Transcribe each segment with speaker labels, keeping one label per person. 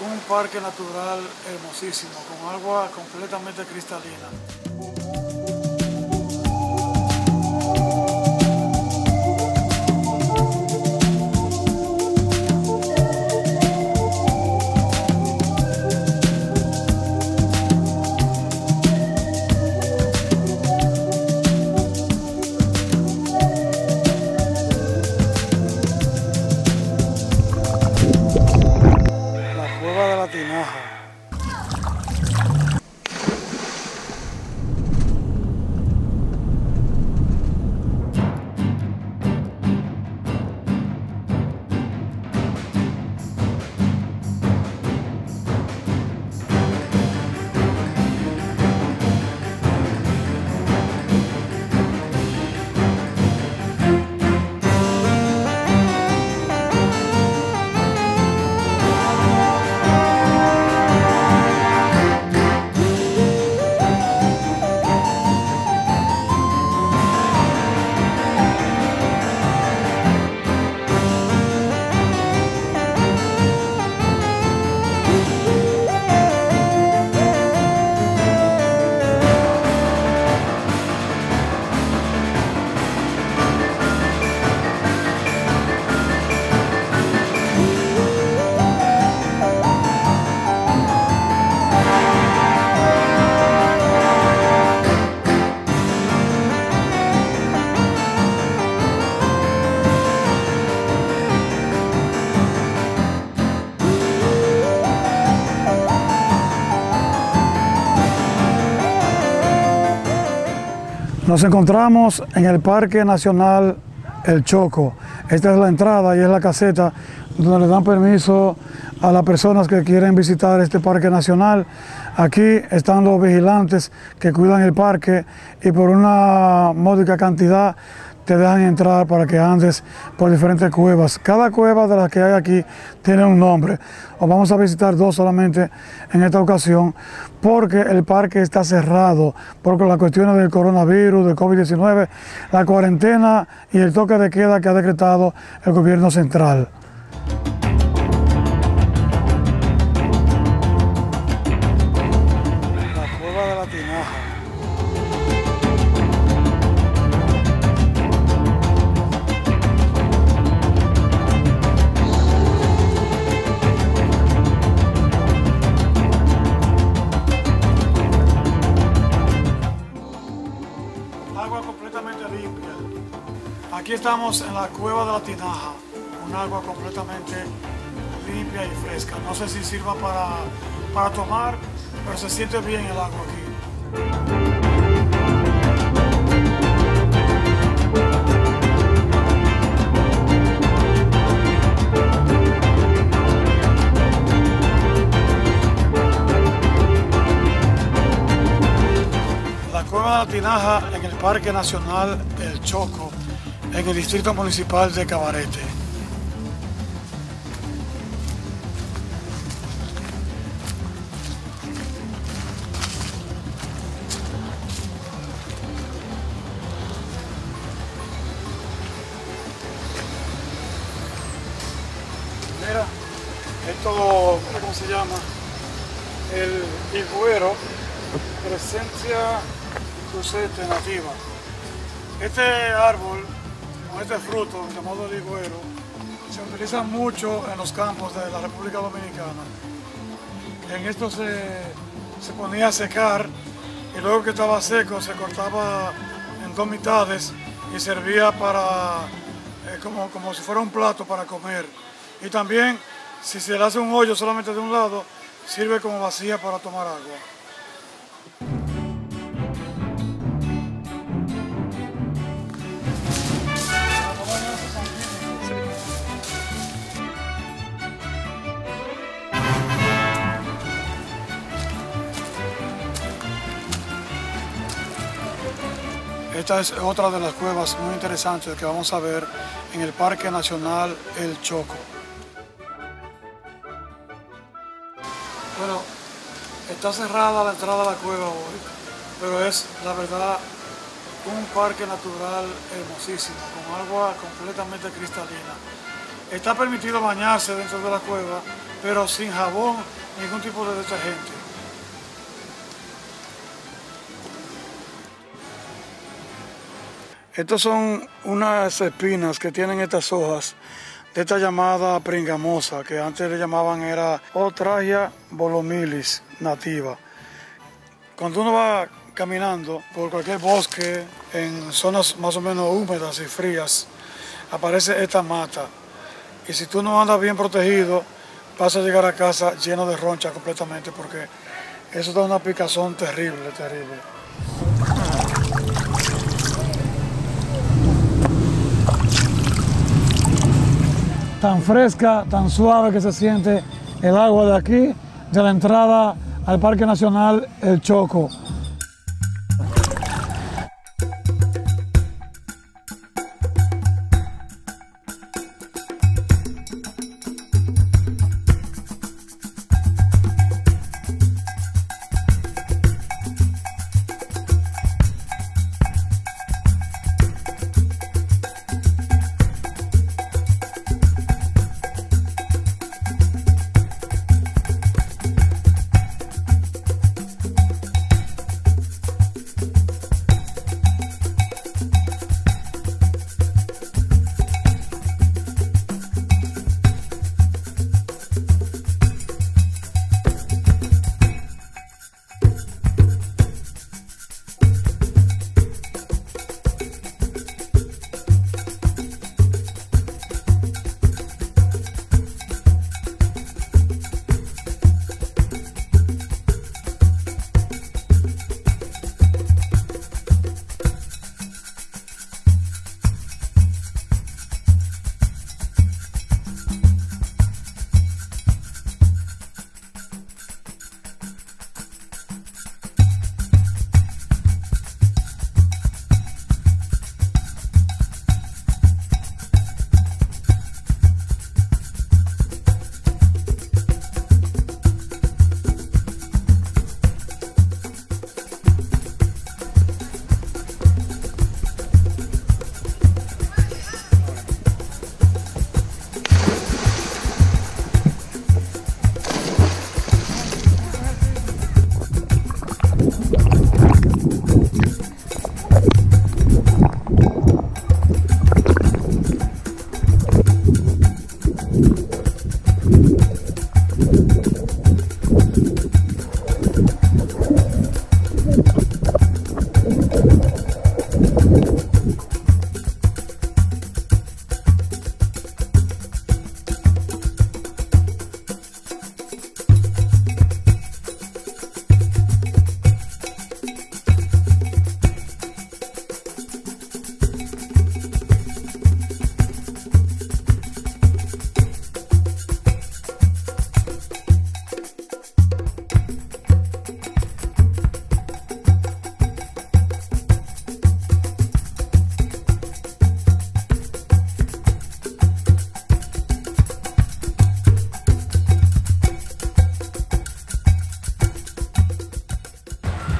Speaker 1: un parque natural hermosísimo, con agua completamente cristalina. Nos encontramos en el Parque Nacional El Choco. Esta es la entrada y es la caseta donde le dan permiso a las personas que quieren visitar este parque nacional. Aquí están los vigilantes que cuidan el parque y por una módica cantidad te dejan entrar para que andes por diferentes cuevas. Cada cueva de las que hay aquí tiene un nombre. Os vamos a visitar dos solamente en esta ocasión porque el parque está cerrado por las cuestiones del coronavirus, del COVID-19, la cuarentena y el toque de queda que ha decretado el gobierno central. Estamos en la cueva de la Tinaja, un agua completamente limpia y fresca. No sé si sirva para, para tomar, pero se siente bien el agua aquí. La cueva de la Tinaja en el Parque Nacional El Choco, en el Distrito Municipal de Cabarete. Mira, esto, ¿cómo se llama? El higuero, presencia crucete nativa. Este árbol, este fruto llamado el higuero, se utiliza mucho en los campos de la República Dominicana. En esto se, se ponía a secar y luego que estaba seco se cortaba en dos mitades y servía para, eh, como, como si fuera un plato para comer. Y también, si se le hace un hoyo solamente de un lado, sirve como vacía para tomar agua. Esta es otra de las cuevas muy interesantes que vamos a ver en el Parque Nacional El Choco. Bueno, está cerrada la entrada a la cueva hoy, pero es la verdad un parque natural hermosísimo, con agua completamente cristalina. Está permitido bañarse dentro de la cueva, pero sin jabón, ningún tipo de detergente. Estas son unas espinas que tienen estas hojas de esta llamada pringamosa, que antes le llamaban era Otragia bolomilis nativa. Cuando uno va caminando por cualquier bosque, en zonas más o menos húmedas y frías, aparece esta mata. Y si tú no andas bien protegido, vas a llegar a casa lleno de roncha completamente, porque eso da una picazón terrible, terrible. Tan fresca, tan suave que se siente el agua de aquí, de la entrada al Parque Nacional El Choco.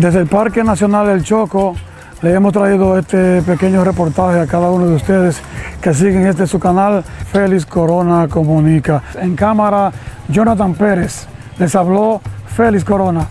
Speaker 1: Desde el Parque Nacional del Choco le hemos traído este pequeño reportaje a cada uno de ustedes que siguen este su canal, Félix Corona Comunica. En cámara, Jonathan Pérez. Les habló Félix Corona.